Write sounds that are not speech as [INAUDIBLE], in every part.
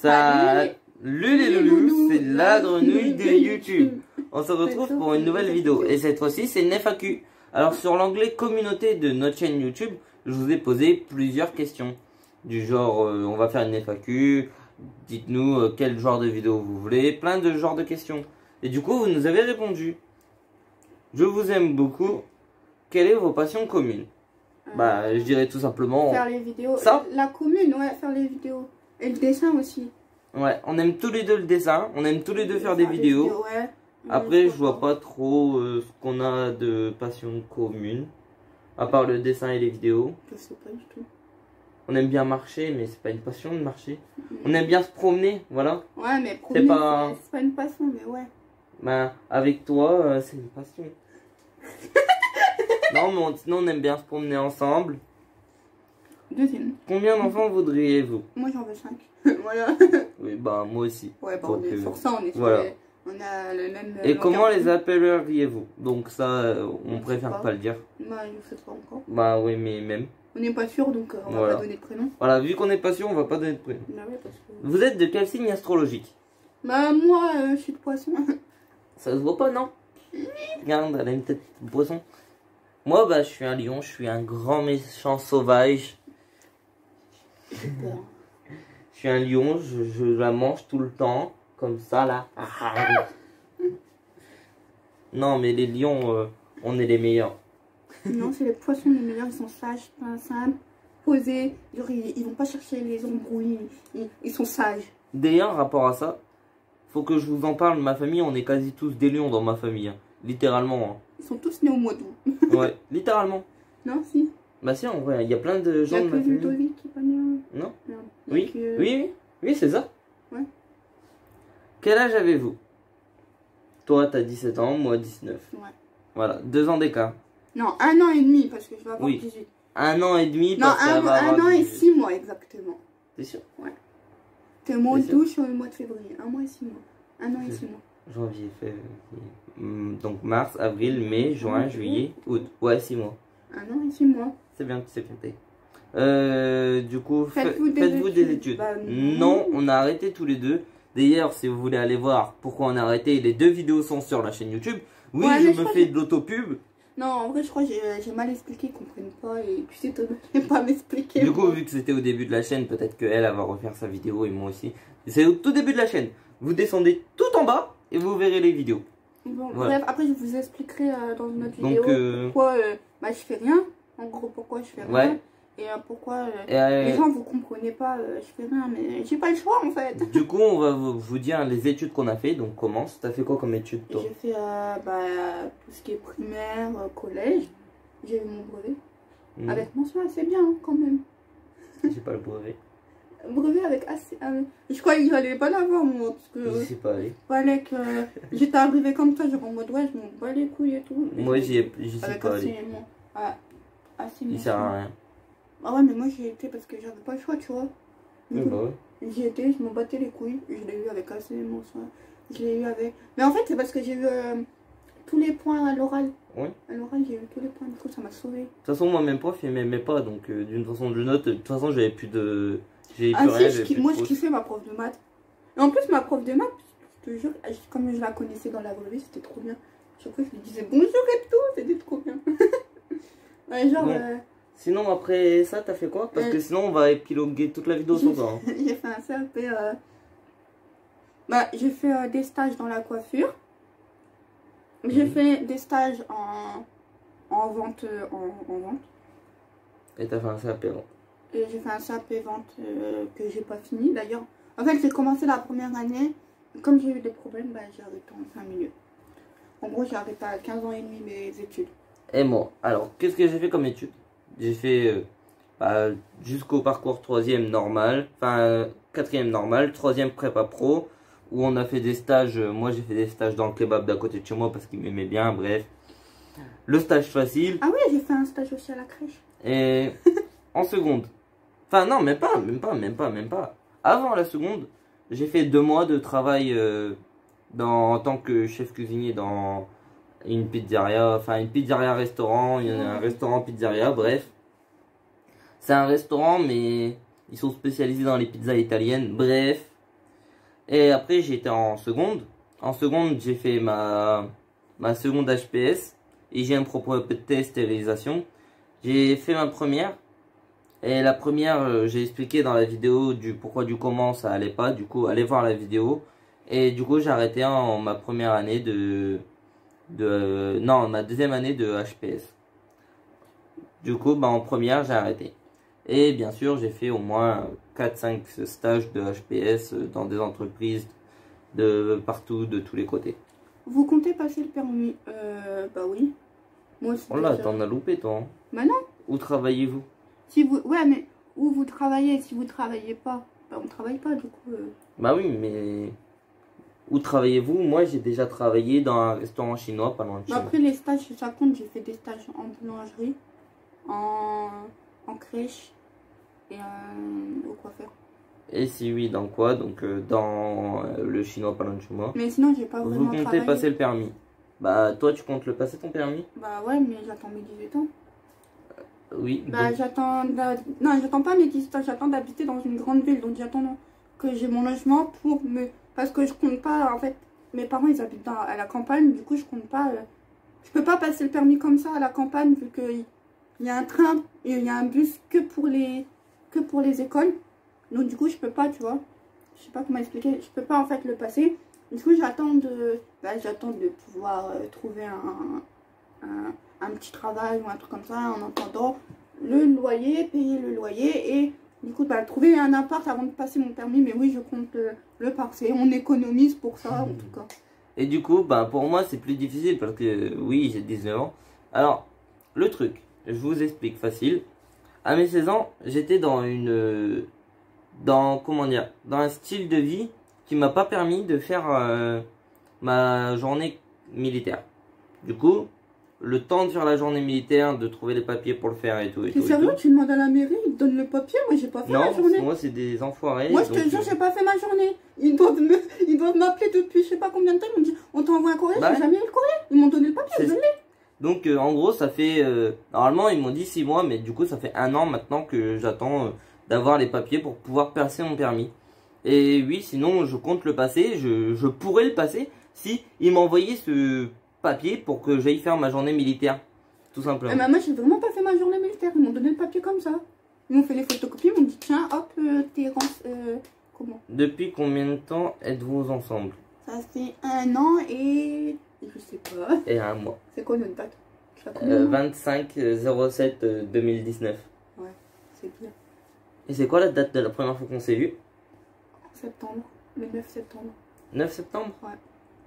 Salut les loulous, c'est la grenouille de YouTube. On se retrouve pour une nouvelle vidéo et cette fois-ci c'est une FAQ. Alors sur l'onglet communauté de notre chaîne YouTube, je vous ai posé plusieurs questions. Du genre euh, on va faire une FAQ, dites-nous euh, quel genre de vidéo vous voulez, plein de genres de questions. Et du coup vous nous avez répondu. Je vous aime beaucoup. Quelle est vos passions communes? Bah je dirais tout simplement... Faire les vidéos. Ça La commune, ouais, faire les vidéos. Et le dessin aussi. Ouais, on aime tous les deux le dessin, on aime tous les deux faire des vidéos. ouais. Après, je vois pas trop euh, ce qu'on a de passion commune. À part le dessin et les vidéos. Je sais pas du tout. On aime bien marcher, mais c'est pas une passion de marcher. On aime bien se promener, voilà. Ouais, mais pas- c'est pas une passion, mais ouais. Bah, avec toi, euh, c'est une passion. [LAUGHS] non, mais on- sinon, on aime bien se promener ensemble. Deuxième. Combien d'enfants voudriez-vous? Moi, j'en veux 5. [LAUGHS] voilà. [LAUGHS] Oui, bah, moi aussi. Ouais, bah, on est sur ça, on est sur voilà. les- On a le même. euh, Et comment les appelleriez-vous? Donc, ça, euh, on préfère pas. pas le dire. Bah, je sais pas encore. Bah, oui, mais même. On n'est pas sûr, donc euh, on Voilà. va pas donner de prénom. Voilà, vu qu'on n'est pas sûr, on va pas donner de prénom. Bah, ouais, parce que. Vous êtes de quel signe astrologique? Bah, moi, je suis de poisson. [LAUGHS] Ça se voit pas, non? Regarde, elle a une tête de poisson. Moi, bah, je suis un lion, je suis un grand méchant sauvage. Je suis un lion, je, je la mange tout le temps, comme ça, là. Non, mais les lions, euh, on est les meilleurs. non, c'est les poissons les meilleurs, ils sont sages, simples, posés. Ils, ils vont pas chercher les embrouilles, ils, ils sont sages. D'ailleurs, rapport à ça, faut que je vous en parle. Ma famille, on est quasi tous des lions dans ma famille. hein. Littéralement. Ils sont tous nés au mois d'août. hein. Ouais, littéralement. Non, si. Bah si, en vrai, il y a plein de gens de que ma famille. Ludovic qui est pas né. euh, Non merde. Oui, euh, oui, oui, oui, c'est ça. Ouais. Quel âge avez-vous? Toi, t'as 17 ans, moi 19. Ouais. Voilà, deux ans d'écart. Non, un an et demi, parce que je vais avoir Oui. 18. Un an et demi, Non, parce un, va un an et 18. six mois exactement. C'est sûr? T'es au mois d'août, suis au mois de février. Un mois et six mois. Un an et six mois. Janvier, février. Hmm, Donc mars, avril, mai, juin, juillet, août. Ouais, 6 mois. Un an et six mois. C'est bien, tu sais compter. Euh, du coup, fa- Faites-vous des études Bah, Non, on a arrêté tous les deux. D'ailleurs, si vous voulez aller voir pourquoi on a arrêté, les deux vidéos sont sur la chaîne YouTube. Oui, Ouais, je me je fais que- de l'autopub. Non, en vrai, je crois que j'ai j'ai mal expliqué, ils comprennent pas. Et tu sais, t'as pas m'expliquer. Du coup, vu que c'était au début de la chaîne, peut-être qu'elle, elle va refaire sa vidéo et moi aussi. C'est au tout début de la chaîne. Vous descendez tout en bas et vous verrez les vidéos. Bon, Voilà. Bref, après, je vous expliquerai euh, dans une autre Donc, vidéo euh, pourquoi euh, bah, je fais rien. En gros, pourquoi je fais rien. Ouais. Et euh, pourquoi euh, euh, les gens, vous comprenez pas, je fais rien. Mais j'ai pas le choix, en fait. du coup, on va vous vous dire les études qu'on a fait. Donc, commence. T'as fait quoi comme études, toi J'ai fait euh, bah, tout ce qui est primaire, collège. J'ai eu mon brevet. Hmm, Avec mention assez bien, hein, quand même. [LAUGHS] J'ai pas le brevet. Brevet avec assez. euh, je croyais que j'allais pas l'avoir, moi. Parce que. J'y sais pas aller. fallait que j'étais arrivée comme ça, genre en mode ouais, je m'en bats les couilles et tout. Moi, j'y ai- j'y sais pas ah, assez Il sert à rien. Ah ouais, mais moi j'y étais parce que j'avais pas le choix, tu vois. Oui, bah ouais. J'y étais, je m'en battais les couilles, je l'ai eu avec assez mention. Je l'ai eu avec. Mais en fait, c'est parce que j'ai eu euh, tous les points à l'oral. Oui. À l'oral, j'ai eu tous les points, du coup, ça m'a sauvé. De toute façon, moi, même prof, il m'aimait pas. Donc, euh, d'une façon ou d'une autre, de toute façon, j'avais plus de. J'avais Ah plus rien. je de moi je kiffais ma prof de maths. Et en plus, ma prof de maths, je te jure, comme je la connaissais dans la vraie vie, c'était trop bien. Chaque fois, je lui disais bonjour et tout, c'était trop bien. [LAUGHS] ouais, genre, Bon. euh, Sinon, après ça, t'as fait quoi? Parce que sinon, on va épiloguer toute la vidéo sur ça. hein. j'ai fait un CAP. euh, Bah, j'ai fait euh, des stages dans la coiffure. J'ai Mhm. fait des stages en, en vente. En, en vente. Et t'as fait un CAP. hein. Et j'ai fait un CAP vente que j'ai pas fini d'ailleurs. En fait, j'ai commencé la première année. Comme j'ai eu des problèmes, bah, j'ai arrêté en fin milieu. En gros, j'ai arrêté à 15 ans et demi mes études. Et moi, alors, qu'est-ce que j'ai fait comme études J'ai fait euh, bah, jusqu'au parcours troisième normal, enfin euh, quatrième normal, troisième prépa pro, où on a fait des stages. euh, moi, j'ai fait des stages dans le kebab d'à côté de chez moi parce qu'il m'aimait bien. Bref, le stage facile. Ah oui, j'ai fait un stage aussi à la crèche. Et en seconde, enfin non, même pas, même pas, même pas, même pas. Avant la seconde, j'ai fait deux mois de travail euh, dans, en tant que chef cuisinier dans une pizzeria, enfin une pizzeria restaurant, il y en a un restaurant pizzeria, bref. C'est un restaurant, mais ils sont spécialisés dans les pizzas italiennes, bref. Et après, j'étais en seconde. En seconde, j'ai fait ma, ma seconde HPS. Hygiène, propreté, stérilisation. J'ai fait ma première. Et la première, euh, j'ai expliqué dans la vidéo du pourquoi du comment ça allait pas. Du coup, allez voir la vidéo. Et du coup, j'ai arrêté en ma première année de, de, non, ma deuxième année de HPS. Du coup, bah, en première, j'ai arrêté. Et bien sûr, j'ai fait au moins 4-5 stages de HPS dans des entreprises de partout, de tous les côtés. Vous comptez passer le permis? Euh, bah oui. Moi aussi. Oh là, t'en as loupé toi. hein. Bah non. Où travaillez-vous? Si vous, ouais, mais où vous travaillez Si vous travaillez pas, bah on travaille pas du coup. euh. Bah oui, mais où travaillez-vous? Moi, j'ai déjà travaillé dans un restaurant chinois pas loin de chez moi. après les stages, ça compte. J'ai fait des stages en boulangerie, en, en crèche et euh, au coiffeur. Et si oui, dans quoi? Donc euh, dans euh, le chinois pas loin de chez moi. Mais sinon, j'ai pas Vous vraiment comptez travaillé. passer le permis? Bah toi, tu comptes le passer ton permis? Bah ouais, mais j'attends mes 18 ans. Oui. Bah donc- j'attends. Non, j'attends pas mes 18 ans. J'attends d'habiter dans une grande ville. Donc j'attends que j'ai mon logement pour me. Parce que je compte pas. En fait, mes parents ils habitent à la campagne. Du coup, je compte pas. euh, Je peux pas passer le permis comme ça à la campagne vu qu'il il y a un train il y a un bus que pour les que pour les écoles. Donc du coup, je peux pas, tu vois. Je sais pas comment expliquer. Je peux pas en fait le passer. Du coup, j'attends de. Bah, j'attends de pouvoir euh, trouver un, un un petit travail ou un truc comme ça en attendant le loyer, payer le loyer et du coup bah, trouver un appart avant de passer mon permis. Mais oui, je compte le, le passer. On économise pour ça en tout cas. Et du coup, bah, pour moi, c'est plus difficile parce que, oui, j'ai 19 ans. Alors, le truc, je vous explique facile. À mes 16 ans, j'étais dans une. Dans, comment dire Dans un style de vie qui m'a pas permis de faire euh, ma journée militaire. Du coup, le temps de faire la journée militaire, de trouver les papiers pour le faire et tout. Et T'es tout, et sérieux tout. Tu demandes à la mairie, ils te donnent le papier. Moi, j'ai pas fait ma Non, journée. moi, c'est des enfoirés. Moi, je te jure, euh, j'ai pas fait ma journée. Ils doivent me, ils doivent m'appeler depuis je sais pas combien de temps. Ils m'ont dit, on t'envoie un courrier. Bah J'ai jamais eu le courrier. Ils m'ont donné le papier. Je l'ai. Donc euh, en gros ça fait euh, normalement ils m'ont dit 6 mois mais du coup ça fait un an maintenant que j'attends euh, d'avoir les papiers pour pouvoir passer mon permis. Et oui sinon je compte le passer, je, je pourrais le passer si ils m'envoyaient ce papier pour que j'aille faire ma journée militaire. Tout simplement. Eh ben, moi, j'ai vraiment pas fait ma journée militaire. Ils m'ont donné le papier comme ça. Ils m'ont fait les photocopies. Ils m'ont dit, tiens, hop, euh, t'es euh, comment? Depuis combien de temps êtes-vous ensemble? Ça fait un an et je sais pas. Et un mois. C'est quoi notre date? Euh, de mois 25 euh, 07 euh, 2019. C'est bien. Et c'est quoi la date de la première fois qu'on s'est vu? Septembre. Le 9 septembre. 9 septembre? Ouais.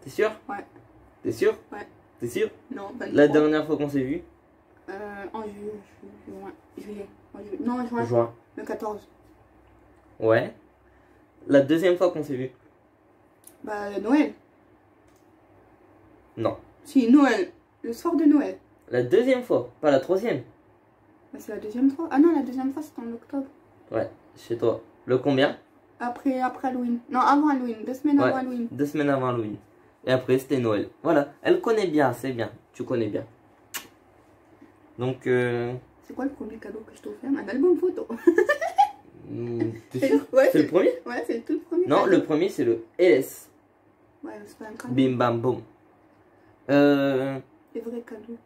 T'es sûr? Ouais. T'es sûr Ouais. T'es sûr Non, 23. La dernière fois qu'on s'est vu Euh, en juillet. ju- juin, juillet. En juillet. Non, juin. Juin. Le 14. Ouais. La deuxième fois qu'on s'est vu Bah, Noël. Non. Si, Noël. Le soir de Noël. La deuxième fois, pas la troisième. Bah, c'est la deuxième fois. Ah non, la deuxième fois, c'était en octobre. Ouais, chez toi. Le combien Après, après Halloween. Non, avant Halloween. Deux semaines Ouais. avant Halloween. Deux semaines avant Halloween. Et après, c'était Noël. Voilà. Elle connaît bien, c'est bien. Tu connais bien. Donc, euh... C'est quoi le premier cadeau que je t'ai offert Un album photo. hmm, T'es C'est sûr? ouais, C'est le premier? Ouais, c'est le tout premier. Non, cadeau. le premier, c'est le LS. Ouais, c'est pas un cadeau. Bim bam boum. Euh... Les vrais cadeaux.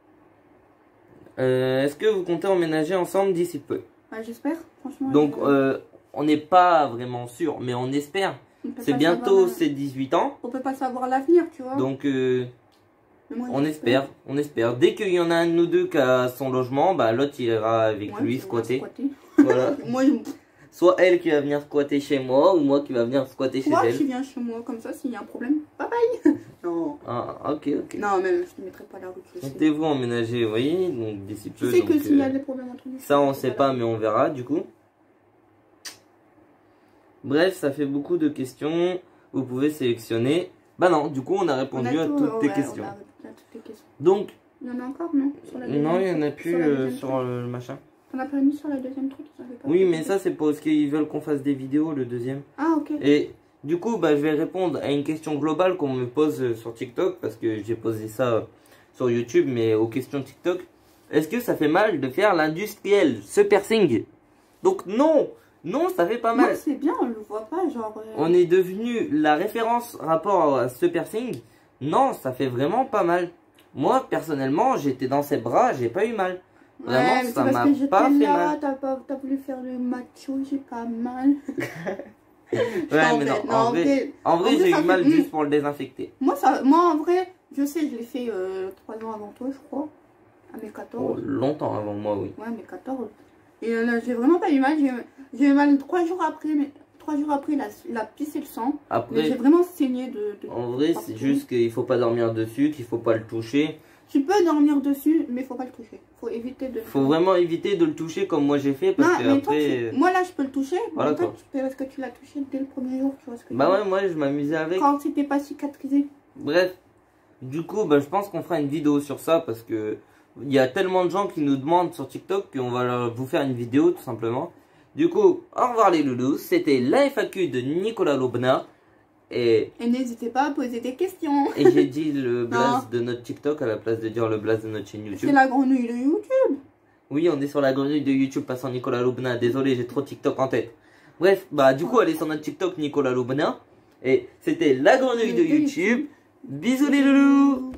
euh, Est-ce que vous comptez emménager ensemble d'ici peu? Ouais, j'espère, franchement. Donc, euh, on n'est pas vraiment sûr, mais on espère. C'est bientôt savoir- ses 18 ans. On peut pas savoir l'avenir, tu vois. Donc, euh, moi, on espère, on espère. Dès qu'il y en a un de nous deux qui a son logement, bah, l'autre il ira avec lui squatter. squatter. voilà. [LAUGHS] Moi, je... Soit elle qui va venir squatter chez moi, ou moi qui va venir squatter chez elle. tu viens chez moi comme ça, s'il y a un problème, bye bye. [LAUGHS] non. Ah, ok, ok. Non, mais je te mettrai pas la route. Comptez-vous emménager, vous voyez, donc d'ici Tu peu. sais que s'il y a euh, des problèmes entre nous. Ça, on je sait pas, mais on verra du coup. Bref, ça fait beaucoup de questions. Vous pouvez sélectionner. Bah non, du coup, on a répondu On a à tout- toutes tes ouais, questions. on a répondu à toutes les questions. Donc, Il y en a encore, non Sur la deuxième non, il y en a plus sur euh, sur le machin. On a pas mis sur la deuxième truc, pas Oui, mais ça, c'est parce qu'ils veulent qu'on fasse des vidéos, le deuxième. Ah, ok. Et du coup, bah, je vais répondre à une question globale qu'on me pose euh, sur TikTok, parce que j'ai posé ça euh, sur YouTube, mais aux questions TikTok. Est-ce que ça fait mal de faire l'industriel, ce piercing? Donc non Non, ça fait pas mal. c'est bien, on le voit pas, genre. euh, On est devenu la référence rapport à ce piercing. Non, ça fait vraiment pas mal. Moi, personnellement, j'étais dans ses bras, j'ai pas eu mal. Vraiment, ouais, mais ça m'a pas fait là, mal. T'as voulu faire le macho, j'ai pas mal. [LAUGHS] Ouais, En mais non, en vrai, en vrai, j'ai eu mal fait- juste pour le désinfecter. Moi, ça, moi, en vrai, je sais, je l'ai fait euh, 3 ans avant toi, je crois. À mes 14. Oh, longtemps avant moi, oui. Ouais, mes 14. Et euh, j'ai vraiment pas eu mal. J'ai eu mal 3 jours après, mais 3 jours après, la, la pisse et le sang. Mais j'ai Après, vraiment saigné de. de- en vrai, c'est juste qu'il faut pas dormir dessus, qu'il faut pas le toucher. Tu peux dormir dessus, mais faut pas le toucher. Faut éviter de. Faut vraiment éviter de le toucher comme moi j'ai fait parce Non, que mais toi, après. tu- moi là, je peux le toucher. Voilà, toi, tu peux parce que tu l'as touché dès le premier jour, tu vois ce que je Bah ouais, moi je m'amusais avec. Quand c'était pas cicatrisé. Bref, du coup, bah, je pense qu'on fera une vidéo sur ça parce que il y a tellement de gens qui nous demandent sur TikTok qu'on va vous faire une vidéo tout simplement. Du coup, au revoir les loulous, c'était la FAQ de Nicolas Lobna et, Et n'hésitez pas à poser des questions. et j'ai dit le [LAUGHS] blaze de notre TikTok à la place de dire le blaze de notre chaîne C'est YouTube. la grenouille de YouTube. Oui, on est sur la grenouille de YouTube passant Nicolas Lobna. Désolé, j'ai trop TikTok en tête. Bref, bah du coup, allez sur notre TikTok Nicolas Lobna et c'était la grenouille de YouTube. Bisous les loulous